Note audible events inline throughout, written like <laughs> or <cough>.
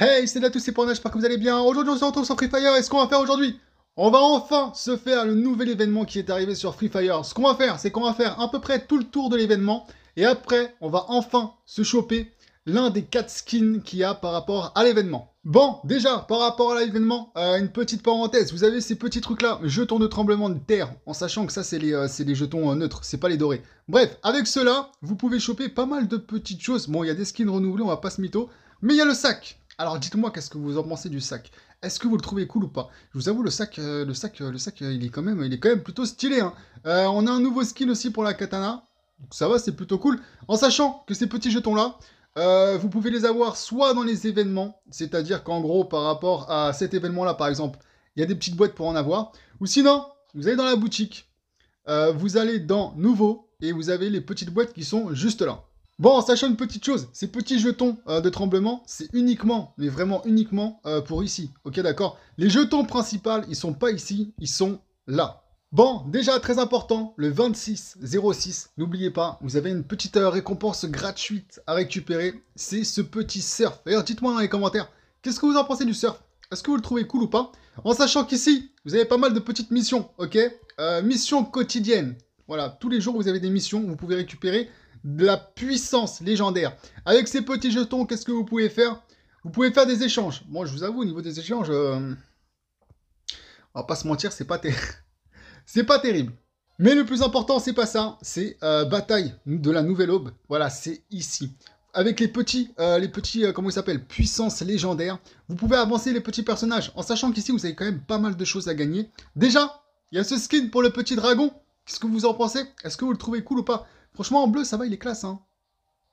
Hey, c'est là tous ces points j'espère que vous allez bien. Aujourd'hui, on se retrouve sur Free Fire et ce qu'on va faire aujourd'hui, on va enfin se faire le nouvel événement qui est arrivé sur Free Fire. Ce qu'on va faire, c'est qu'on va faire à peu près tout le tour de l'événement et après, on va enfin se choper l'un des 4 skins qu'il y a par rapport à l'événement. Bon, déjà, par rapport à l'événement, euh, une petite parenthèse, vous avez ces petits trucs-là, jetons de tremblement de terre, en sachant que ça, c'est les, euh, jetons euh, neutres, c'est pas les dorés. Bref, avec cela, vous pouvez choper pas mal de petites choses. Bon, il y a des skins renouvelés, on va pas se mytho, mais il y a le sac. Alors, dites-moi, qu'est-ce que vous en pensez du sac? Est-ce que vous le trouvez cool ou pas? Je vous avoue, le sac, le sac, le sac, il est quand même, il est quand plutôt stylé. Hein. On a un nouveau skin aussi pour la katana, ça va, c'est plutôt cool. En sachant que ces petits jetons-là, euh, vous pouvez les avoir soit dans les événements, c'est-à-dire qu'en gros, par rapport à cet événement-là, par exemple, il y a des petites boîtes pour en avoir. Ou sinon, vous allez dans la boutique, euh, vous allez dans Nouveau, et vous avez les petites boîtes qui sont juste là. Bon, sachant une petite chose, ces petits jetons euh, de tremblement, c'est uniquement, mais vraiment uniquement pour ici. Ok, d'accord Les jetons principaux, ils sont pas ici, ils sont là. Bon, déjà très important, le 26-06, n'oubliez pas, vous avez une petite euh, récompense gratuite à récupérer, c'est ce petit surf. D'ailleurs, dites-moi dans les commentaires, qu'est-ce que vous en pensez du surf? Est-ce que vous le trouvez cool ou pas? En sachant qu'ici, vous avez pas mal de petites missions, ok? Euh, Missions. Voilà, tous les jours, vous avez des missions, vous pouvez récupérer de la puissance légendaire. Avec ces petits jetons, qu'est-ce que vous pouvez faire? Vous pouvez faire des échanges. Moi, je vous avoue, au niveau des échanges, euh, on va pas se mentir, c'est pas terrible. <laughs> C'est pas terrible. Mais le plus important, c'est pas ça. C'est euh, bataille de la nouvelle aube. Voilà, c'est ici. Avec les petits, euh, les petits, euh, comment ils s'appellent, puissance légendaire. Vous pouvez avancer les petits personnages, en sachant qu'ici vous avez quand même pas mal de choses à gagner. Déjà, il y a ce skin pour le petit dragon. Qu'est-ce que vous en pensez? Est-ce que vous le trouvez cool ou pas? Franchement, en bleu, ça va, il est classe, hein.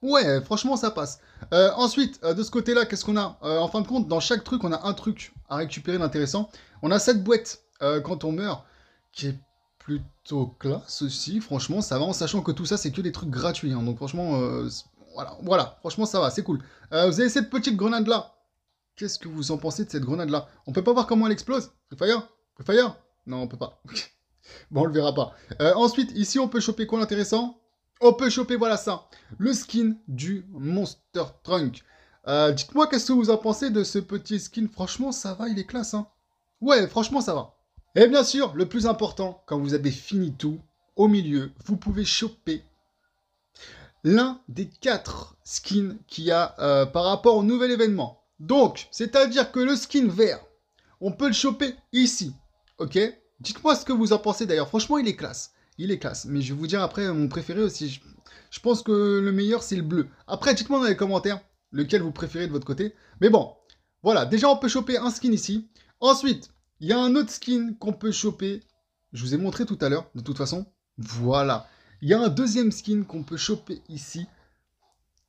Ouais, franchement, ça passe. Ensuite, de ce côté-là, qu'est-ce qu'on a? En fin de compte, dans chaque truc, on a un truc à récupérer d'intéressant. On a cette boîte, quand on meurt, qui est plutôt classe aussi. Franchement, ça va, en sachant que tout ça, c'est que des trucs gratuits. hein. Donc, franchement, euh, voilà, voilà. Franchement, ça va, c'est cool. Euh, vous avez cette petite grenade-là. Qu'est-ce que vous en pensez de cette grenade-là On peut pas voir comment elle explose? Fire? Fire? Non, on peut pas. <laughs> bon, on le verra pas. Euh, ensuite, ici, on peut choper quoi d'intéressant On peut choper, voilà ça. Le skin du Monster Trunk. Dites-moi, qu'est-ce que vous en pensez de ce petit skin? Franchement, ça va, il est classe, hein Ouais, franchement, ça va. Et bien sûr, le plus important, quand vous avez fini tout, au milieu, vous pouvez choper l'un des quatre skins qu'il y a euh, par rapport au nouvel événement. Donc, c'est-à-dire que le skin vert, on peut le choper ici. Ok? Dites-moi ce que vous en pensez d'ailleurs. Franchement, il est classe. Il est classe. Mais je vais vous dire après mon préféré aussi. Je, je pense que le meilleur, c'est le bleu. Après, dites-moi dans les commentaires lequel vous préférez de votre côté. Mais bon, voilà. Déjà, on peut choper un skin ici. Ensuite, il y a un autre skin qu'on peut choper. Je vous ai montré tout à l'heure, de toute façon. Voilà. Il y a un deuxième skin qu'on peut choper ici,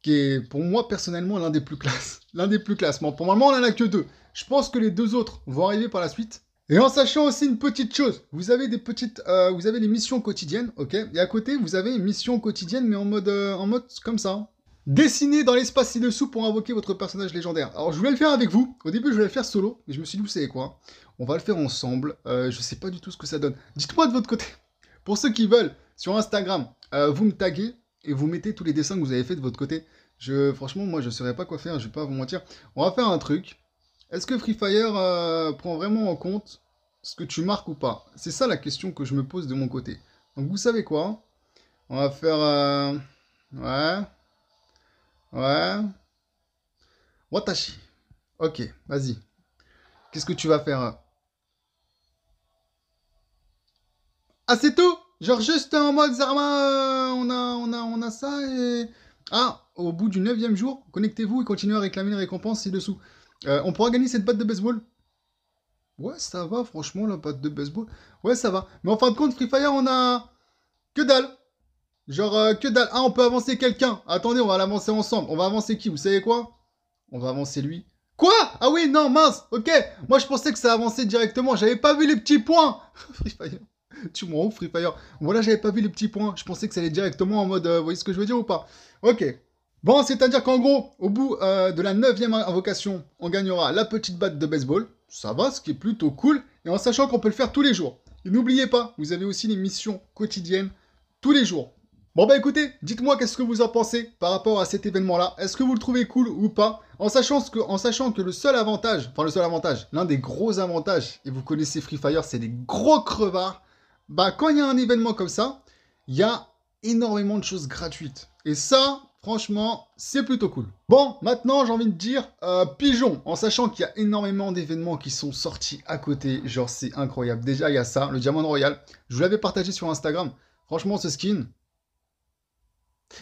qui est pour moi personnellement l'un des plus classes. <laughs> L'un des plus classes. Bon, pour moment, on en a que deux. Je pense que les deux autres vont arriver par la suite. Et en sachant aussi une petite chose, vous avez des petites, euh, vous avez les missions quotidiennes, ok? Et à côté, vous avez une mission quotidienne, mais en mode, euh, en mode comme ça. Dessiner dans l'espace ci-dessous pour invoquer votre personnage légendaire. Alors, je voulais le faire avec vous. Au début, je voulais le faire solo, mais je me suis dit, vous savez quoi? On va le faire ensemble. Euh, je sais pas du tout ce que ça donne. Dites-moi de votre côté. <laughs> Pour ceux qui veulent, sur Instagram, euh, vous me taguez et vous mettez tous les dessins que vous avez fait de votre côté. Je, franchement, moi, je saurais pas quoi faire. Je vais pas vous mentir. On va faire un truc. Est-ce que Free Fire euh, prend vraiment en compte ce que tu marques ou pas? C'est ça la question que je me pose de mon côté. Donc, vous savez quoi? On va faire. euh, Ouais. Ouais. Watashi. Ok, vas-y. Qu'est-ce que tu vas faire euh? Ah, c'est tout? Genre juste en mode Zarma, euh, on, a, on, a, on a ça et... Ah, au bout du neuvième jour, connectez-vous et continuez à réclamer les récompenses ci-dessous. Euh, on pourra gagner cette batte de baseball? Ouais, ça va, franchement, la batte de baseball. Ouais, ça va. Mais en fin de compte, Free Fire, on a... Que dalle Genre, euh, que dalle Ah, on peut avancer quelqu'un Attendez, on va l'avancer ensemble. On va avancer qui Vous savez quoi? On va avancer lui. Quoi? Ah oui, non, mince Ok Moi, je pensais que ça avançait directement. J'avais pas vu les petits points <laughs> Free Fire. Tu m'en ouf, Free Fire. Voilà, j'avais pas vu les petits points. Je pensais que ça allait directement en mode... euh, vous voyez ce que je veux dire ou pas? Ok. Bon, c'est-à-dire qu'en gros, au bout euh, de la neuvième invocation, on gagnera la petite batte de baseball. Ça va, ce qui est plutôt cool. Et en sachant qu'on peut le faire tous les jours. Et n'oubliez pas, vous avez aussi les missions quotidiennes tous les jours. Bon bah écoutez, dites-moi qu'est-ce que vous en pensez par rapport à cet événement-là? Est-ce que vous le trouvez cool ou pas? En sachant, que, le seul avantage, enfin le seul avantage, l'un des gros avantages, et vous connaissez Free Fire, c'est des gros crevards. Bah quand il y a un événement comme ça, il y a énormément de choses gratuites. Et ça, franchement, c'est plutôt cool. Bon, maintenant j'ai envie de dire euh, pigeon, en sachant qu'il y a énormément d'événements qui sont sortis à côté. Genre c'est incroyable. Déjà il y a ça, le Diamant Royal. Je vous l'avais partagé sur Instagram. Franchement ce skin,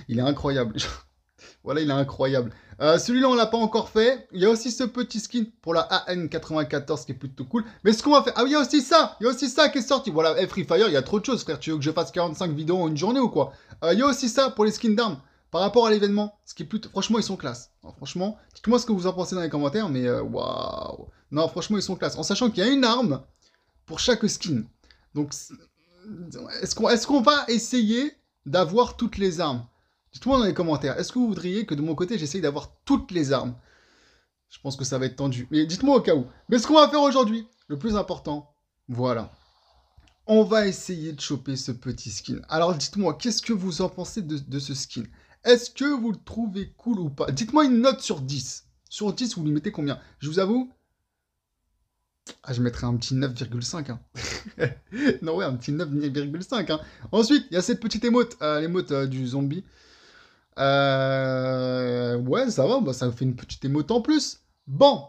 il est incroyable. <laughs> voilà, il est incroyable. Euh, celui-là, on l'a pas encore fait. Il y a aussi ce petit skin pour la AN94 qui est plutôt cool. Mais ce qu'on va faire... Ah oui, il y a aussi ça Il y a aussi ça qui est sorti. Voilà, hey, Free Fire, il y a trop de choses, frère. Tu veux que je fasse 45 vidéos en une journée ou quoi? Euh, Il y a aussi ça pour les skins d'armes. Par rapport à l'événement, ce qui est plutôt... Franchement, ils sont classe. franchement, dites-moi ce que vous en pensez dans les commentaires, mais euh, waouh Non, franchement, ils sont classe. En sachant qu'il y a une arme pour chaque skin. Donc, est-ce qu'on est qu'on va essayer d'avoir toutes les armes? Dites-moi dans les commentaires, est-ce que vous voudriez que de mon côté j'essaye d'avoir toutes les armes? Je pense que ça va être tendu. Mais dites-moi au cas où. Mais ce qu'on va faire aujourd'hui, le plus important, voilà. On va essayer de choper ce petit skin. Alors dites-moi, qu'est-ce que vous en pensez de, ce skin Est-ce que vous le trouvez cool ou pas? Dites-moi une note sur 10. Sur 10, vous lui mettez combien? Je vous avoue, ah, je mettrais un petit 9,5. Hein. <laughs> non, ouais, un petit 9,5. Hein. Ensuite, il y a cette petite émote, euh, l'émote euh, du zombie. Euh, ouais, ça va, bah, ça fait une petite émote en plus. Bon,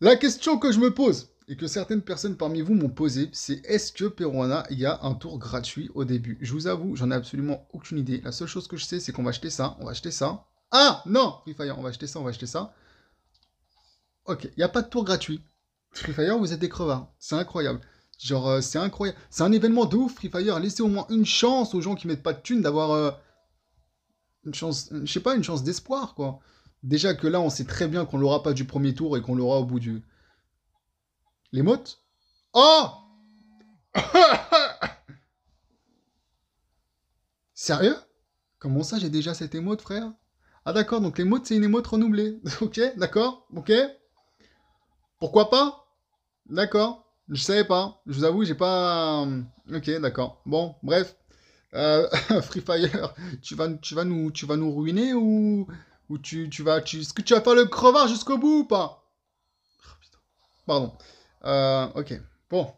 la question que je me pose, et que certaines personnes parmi vous m'ont posé, c'est est-ce que Peruana, il y a un tour gratuit au début? Je vous avoue, j'en ai absolument aucune idée. La seule chose que je sais, c'est qu'on va acheter ça, on va acheter ça. Ah non Free Fire, on va acheter ça, on va acheter ça. Ok, il n'y a pas de tour gratuit. Free Fire, vous êtes des crevards. C'est incroyable. Genre, euh, c'est incroyable. C'est un événement de ouf, Free Fire. Laissez au moins une chance aux gens qui mettent pas de thunes d'avoir... Euh, une chance, je sais pas, une chance d'espoir, quoi. Déjà que là, on sait très bien qu'on l'aura pas du premier tour et qu'on l'aura au bout du... Les mottes? Oh <laughs> Sérieux? Comment ça, j'ai déjà cette émote, frère? Ah d'accord, donc l'émote, c'est une émote renouvelée. <laughs> ok, d'accord, ok. Pourquoi pas? D'accord, je savais pas. Je vous avoue, j'ai pas... Ok, d'accord. Bon, bref. Euh, <laughs> Free Fire, tu vas, tu vas, nous, tu vas nous ruiner ou, ou tu, tu vas... Tu, Est-ce que tu vas faire le crevard jusqu'au bout ou pas? Oh, Pardon. Euh, ok, bon.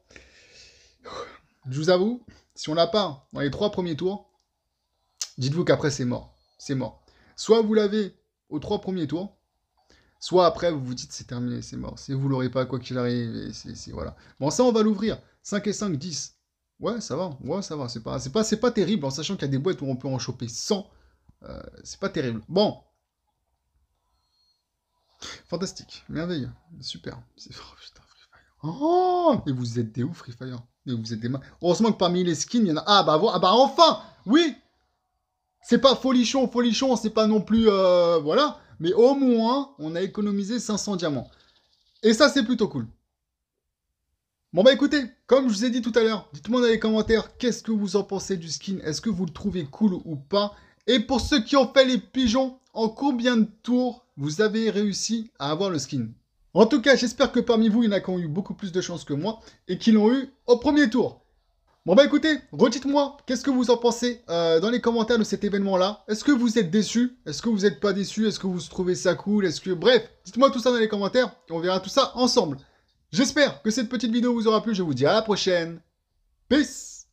Je vous avoue, si on l'a pas dans les trois premiers tours, dites-vous qu'après c'est mort. C'est mort. Soit vous l'avez aux trois premiers tours, soit après vous vous dites c'est terminé, c'est mort. Si vous l'aurez pas, quoi qu'il arrive, c'est voilà. Bon, ça on va l'ouvrir. 5 et 5, 10. Ouais, ça va. Ouais, ça va. C'est pas, c'est pas, c'est pas terrible en sachant qu'il y a des boîtes où on peut en choper 100. Euh, c'est pas terrible. Bon. Fantastique. Merveilleux. Super. <laughs> Oh, putain, Free Fire. Oh Et vous êtes des ouf, Free Fire. Et vous êtes des Heureusement que parmi les skins, il y en a... Ah bah, ah, bah enfin Oui C'est pas folichon, folichon, c'est pas non plus... Euh, voilà. Mais au moins, on a économisé 500 diamants. Et ça, c'est plutôt cool. Bon bah écoutez, comme je vous ai dit tout à l'heure, dites-moi dans les commentaires qu'est-ce que vous en pensez du skin, est-ce que vous le trouvez cool ou pas? Et pour ceux qui ont fait les pigeons, en combien de tours vous avez réussi à avoir le skin? En tout cas, j'espère que parmi vous, il y en a qui ont eu beaucoup plus de chance que moi et qui l'ont eu au premier tour. Bon bah écoutez, redites-moi, qu'est-ce que vous en pensez euh, dans les commentaires de cet événement-là? Est-ce que vous êtes déçus? Est-ce que vous n'êtes pas déçus? Est-ce que vous trouvez ça cool? Est-ce que... Bref, dites-moi tout ça dans les commentaires et on verra tout ça ensemble. J'espère que cette petite vidéo vous aura plu. Je vous dis à la prochaine. Peace